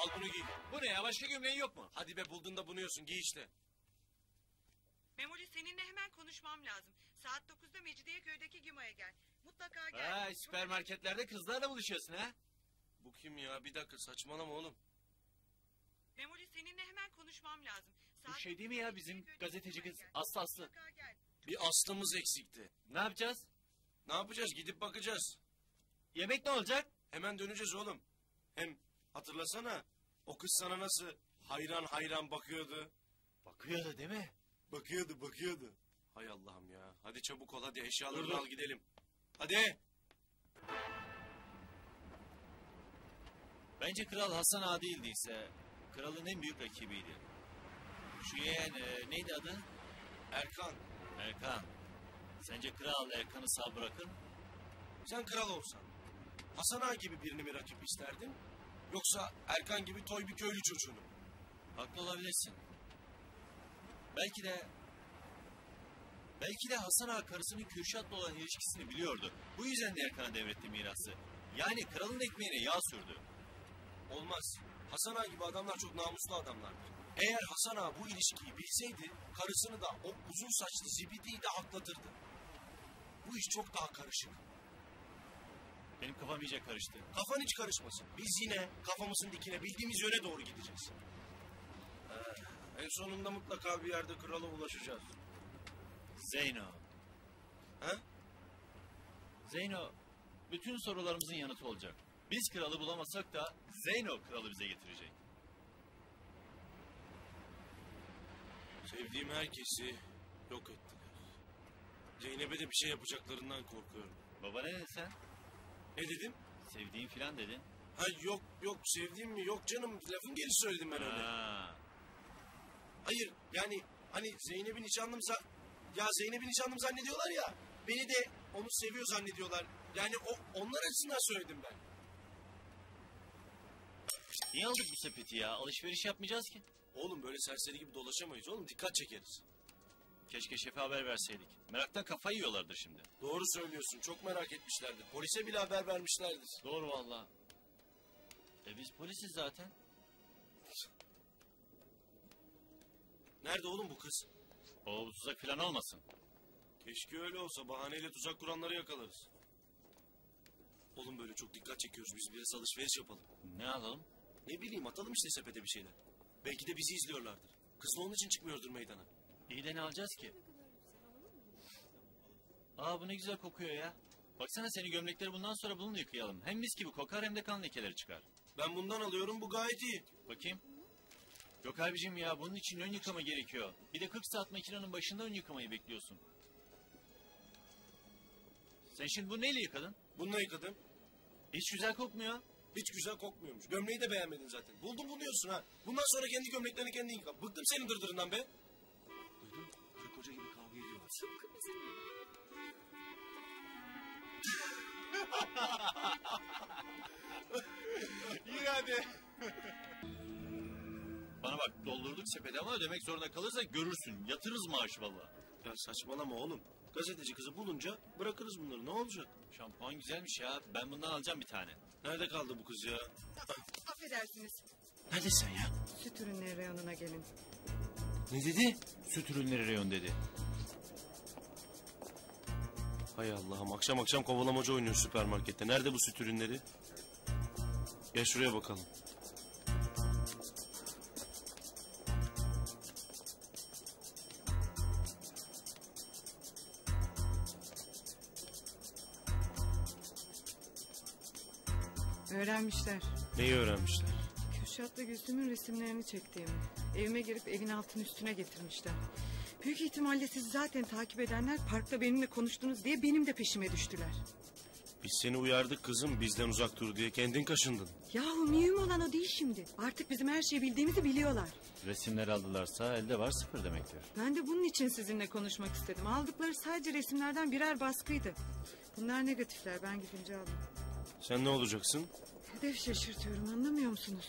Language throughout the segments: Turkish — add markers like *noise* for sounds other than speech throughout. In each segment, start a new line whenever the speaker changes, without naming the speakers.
Al bunu giy.
Bu ne ya başka gömleğin yok mu?
Hadi be buldun da bunuyorsun giy işte.
Memoli seninle hemen konuşmam lazım. Saat 9'da Mecidiyeköy'deki Gima'ya gel. Mutlaka gel.
Ay süpermarketlerde kızlarla buluşuyorsun ha?
Bu kim ya? Bir dakika saçmalama oğlum.
Memoli seninle hemen konuşmam lazım.
Bu
Saat
şey değil mi ya
9'da
bizim
Mecidiyeköy'deki
gazeteci
Gima'ya
kız
gel.
Aslı Aslı.
Mutlaka gel.
Bir aslımız eksikti.
Ne yapacağız?
Ne yapacağız? Gidip bakacağız.
Yemek ne olacak?
Hemen döneceğiz oğlum. Hem hatırlasana o kız sana nasıl hayran hayran bakıyordu.
Bakıyordu değil mi?
Bakıyordu bakıyordu. Hay Allah'ım ya. Hadi çabuk ol hadi eşyalarını al gidelim. Hadi.
Bence Kral Hasan Ağa değildiyse kralın en büyük rakibiydi. Şu yeğen e, neydi adı?
Erkan
Erkan. Sence kral Erkan'ı sağ bırakır mı?
sen kral olsan Hasan Ağa gibi birini mi rakip isterdin? Yoksa Erkan gibi toy bir köylü çocuğunu mu?
Haklı olabilirsin. Belki de... Belki de Hasan Ağa karısının Kürşat'la olan ilişkisini biliyordu. Bu yüzden de Erkan'a devretti mirası. Yani kralın ekmeğine yağ sürdü.
Olmaz. Hasan Ağa gibi adamlar çok namuslu adamlardır. Eğer Hasan Ağa bu ilişkiyi bilseydi karısını da o uzun saçlı zibidiyi de haklatırdı. Bu iş çok daha karışık.
Benim kafam iyice karıştı.
Kafan hiç karışmasın. Biz yine kafamızın dikine bildiğimiz yöne doğru gideceğiz. Ee, en sonunda mutlaka bir yerde krala ulaşacağız.
Zeyno.
He?
Zeyno, bütün sorularımızın yanıtı olacak. Biz kralı bulamasak da Zeyno kralı bize getirecek.
Sevdiğim herkesi yok ettiler. Zeynep'e de bir şey yapacaklarından korkuyorum.
Baba ne dedin sen?
Ne dedim?
Sevdiğin filan dedin.
Ha yok yok sevdiğim mi? Yok canım lafın gelişi söyledim ben öyle.
Ha,
Hayır yani hani Zeynep'in nişanlım za- ya Zeynep'in nişanlım zannediyorlar ya. Beni de onu seviyor zannediyorlar. Yani o onlar açısından söyledim ben.
niye aldık bu sepeti ya? Alışveriş yapmayacağız ki.
Oğlum böyle serseri gibi dolaşamayız oğlum dikkat çekeriz.
Keşke şefe haber verseydik. Meraktan kafayı yiyorlardır şimdi.
Doğru söylüyorsun çok merak etmişlerdir. Polise bile haber vermişlerdir.
Doğru valla. E biz polisiz zaten.
Nerede oğlum bu kız?
O bu tuzak filan olmasın.
Keşke öyle olsa bahaneyle tuzak kuranları yakalarız. Oğlum böyle çok dikkat çekiyoruz biz biraz alışveriş yapalım.
Ne alalım?
Ne bileyim atalım işte sepete bir şeyler. Belki de bizi izliyorlardır. Kız onun için çıkmıyordur meydana.
İyi de ne alacağız ki? Aa bu ne güzel kokuyor ya. Baksana seni gömlekleri bundan sonra bununla yıkayalım. Hem mis gibi kokar hem de kan lekeleri çıkar.
Ben bundan alıyorum bu gayet iyi.
Bakayım. Yok abicim ya bunun için ön yıkama gerekiyor. Bir de 40 saat makinenin başında ön yıkamayı bekliyorsun. Sen şimdi bu neyle yıkadın?
Bununla yıkadım.
Hiç güzel kokmuyor.
Hiç güzel kokmuyormuş. Gömleği de beğenmedin zaten. Buldum buluyorsun ha. Bundan sonra kendi gömleklerini kendin yıka. Bıktım senin dırdırından be. Kavga ediyorlar.
İyi hadi.
Bana bak doldurduk sepeti ama ödemek zorunda kalırsak görürsün. Yatırırız maaşı valla.
Ya saçmalama oğlum. Gazeteci kızı bulunca bırakırız bunları. Ne olacak?
Şampuan güzelmiş ya. Ben bundan alacağım bir tane.
Nerede kaldı bu kız ya?
Affedersiniz.
Neredesin sen ya?
Süt ürünleri reyonuna gelin.
Ne dedi?
Süt ürünleri reyon dedi.
Hay Allah'ım akşam akşam kovalamaca oynuyor süpermarkette. Nerede bu süt ürünleri? Gel şuraya bakalım.
Öğrenmişler.
Neyi öğrenmişler?
Kürşat'la Gülsüm'ün resimlerini çektiğimi. Evime girip evin altını üstüne getirmişler. Büyük ihtimalle sizi zaten takip edenler parkta benimle konuştunuz diye benim de peşime düştüler.
Biz seni uyardık kızım bizden uzak dur diye. Kendin kaşındın.
Yahu mühim olan o değil şimdi. Artık bizim her şeyi bildiğimizi biliyorlar.
Resimleri aldılarsa elde var sıfır demektir.
Ben de bunun için sizinle konuşmak istedim. Aldıkları sadece resimlerden birer baskıydı. Bunlar negatifler ben gidince aldım.
Sen ne olacaksın?
Hedef şaşırtıyorum anlamıyor musunuz?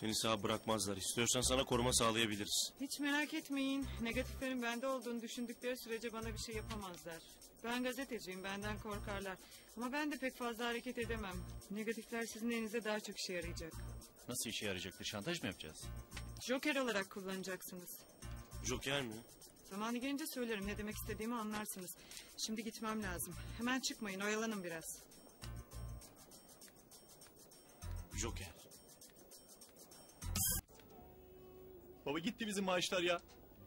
Seni sağ bırakmazlar. İstiyorsan sana koruma sağlayabiliriz.
Hiç merak etmeyin. Negatiflerin bende olduğunu düşündükleri sürece bana bir şey yapamazlar. Ben gazeteciyim benden korkarlar. Ama ben de pek fazla hareket edemem. Negatifler sizin elinize daha çok işe yarayacak.
Nasıl işe yarayacaktır? Şantaj mı yapacağız?
Joker olarak kullanacaksınız.
Joker mi?
Zamanı gelince söylerim ne demek istediğimi anlarsınız. Şimdi gitmem lazım. Hemen çıkmayın oyalanın biraz.
Joker.
Baba gitti bizim maaşlar ya.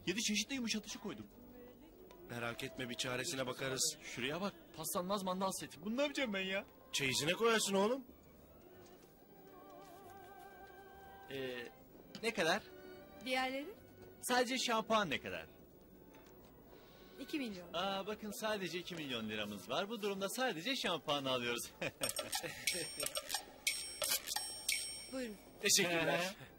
Yedi çeşitli yumuşatıcı koydum.
Merak etme bir çaresine bakarız.
Şuraya bak. Paslanmaz mandal seti. Bunu ne yapacağım ben ya?
Çeyizine koyarsın oğlum.
Ee, ne kadar?
Diğerleri?
Sadece şampuan ne kadar?
2 milyon.
Aa bakın sadece 2 milyon liramız var. Bu durumda sadece şampuan alıyoruz. *laughs*
Buyurun.
Teşekkürler. *laughs*